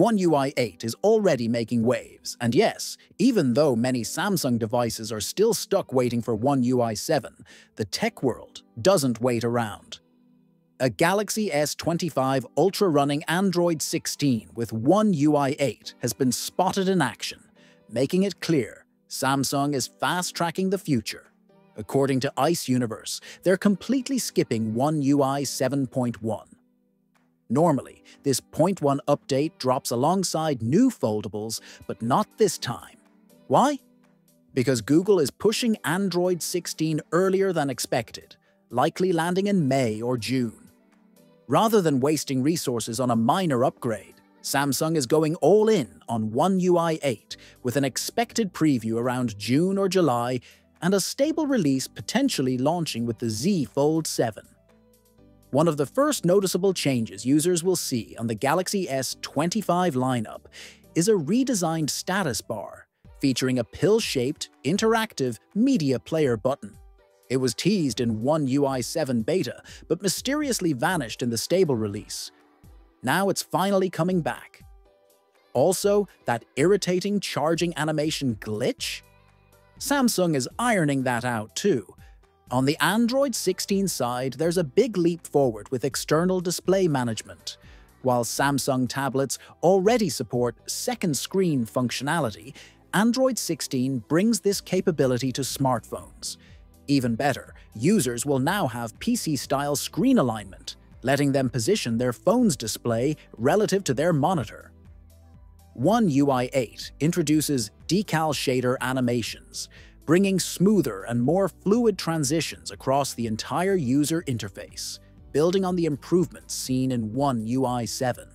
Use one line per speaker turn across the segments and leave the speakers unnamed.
One UI 8 is already making waves, and yes, even though many Samsung devices are still stuck waiting for One UI 7, the tech world doesn't wait around. A Galaxy S25 Ultra running Android 16 with One UI 8 has been spotted in action, making it clear Samsung is fast-tracking the future. According to Ice Universe, they're completely skipping One UI 7.1. Normally, this 0.1 update drops alongside new foldables, but not this time. Why? Because Google is pushing Android 16 earlier than expected, likely landing in May or June. Rather than wasting resources on a minor upgrade, Samsung is going all in on One UI 8 with an expected preview around June or July and a stable release potentially launching with the Z Fold 7. One of the first noticeable changes users will see on the Galaxy S25 lineup is a redesigned status bar featuring a pill-shaped, interactive media player button. It was teased in One UI 7 beta, but mysteriously vanished in the stable release. Now it's finally coming back. Also, that irritating charging animation glitch? Samsung is ironing that out too, on the Android 16 side, there's a big leap forward with external display management. While Samsung tablets already support second screen functionality, Android 16 brings this capability to smartphones. Even better, users will now have PC-style screen alignment, letting them position their phone's display relative to their monitor. One UI 8 introduces decal shader animations, bringing smoother and more fluid transitions across the entire user interface, building on the improvements seen in One UI 7.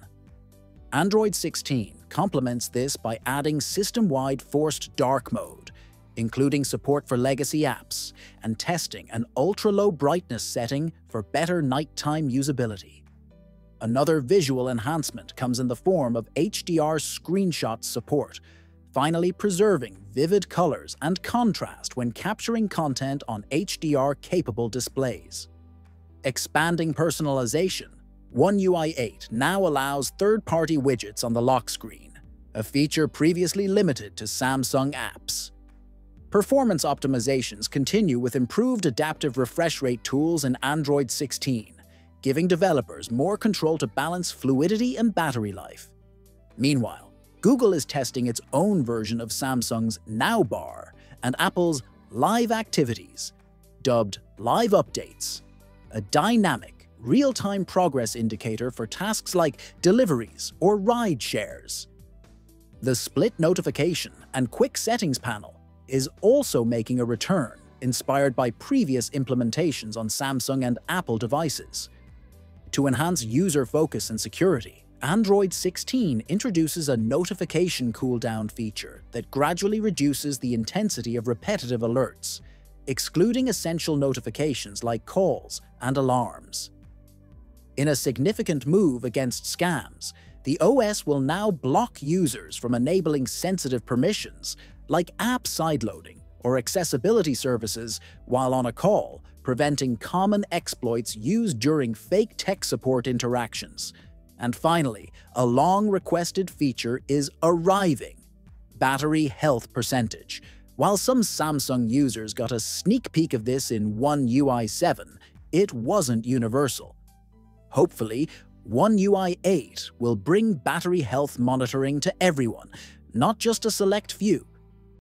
Android 16 complements this by adding system-wide forced dark mode, including support for legacy apps, and testing an ultra-low brightness setting for better nighttime usability. Another visual enhancement comes in the form of HDR screenshot support, finally preserving vivid colors and contrast when capturing content on HDR-capable displays. Expanding personalization, One UI 8 now allows third-party widgets on the lock screen, a feature previously limited to Samsung apps. Performance optimizations continue with improved adaptive refresh rate tools in Android 16, giving developers more control to balance fluidity and battery life. Meanwhile, Google is testing its own version of Samsung's Now bar and Apple's Live Activities, dubbed Live Updates, a dynamic, real-time progress indicator for tasks like deliveries or ride shares. The split notification and quick settings panel is also making a return, inspired by previous implementations on Samsung and Apple devices. To enhance user focus and security, Android 16 introduces a notification cooldown feature that gradually reduces the intensity of repetitive alerts, excluding essential notifications like calls and alarms. In a significant move against scams, the OS will now block users from enabling sensitive permissions like app sideloading or accessibility services while on a call, preventing common exploits used during fake tech support interactions, and finally, a long-requested feature is arriving, battery health percentage. While some Samsung users got a sneak peek of this in One UI 7, it wasn't universal. Hopefully, One UI 8 will bring battery health monitoring to everyone, not just a select few.